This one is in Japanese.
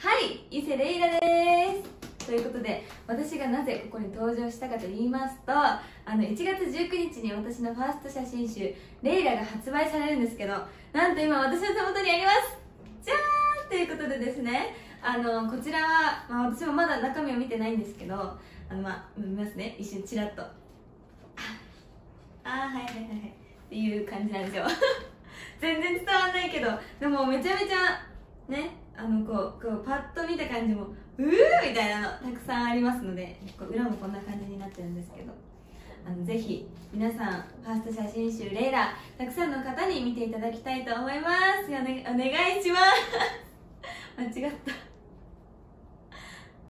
はい伊勢レイラです。ということで私がなぜここに登場したかと言いますとあの1月19日に私のファースト写真集「レイラ」が発売されるんですけどなんと今私の手元にあります。じゃーんということでですねあのこちらは、まあ、私もまだ中身を見てないんですけどあのまあ見ますね。一瞬チラッと。ああはいはいはいはい。っていう感じなんですよ。全然伝わんないけどでもめちゃめちゃねあのこうこうパッと見た感じもうーみたいなのたくさんありますので結構裏もこんな感じになってるんですけど。あのぜひ皆さんファースト写真集「レイラ」たくさんの方に見ていただきたいと思います。お,、ね、お願いします。間違った。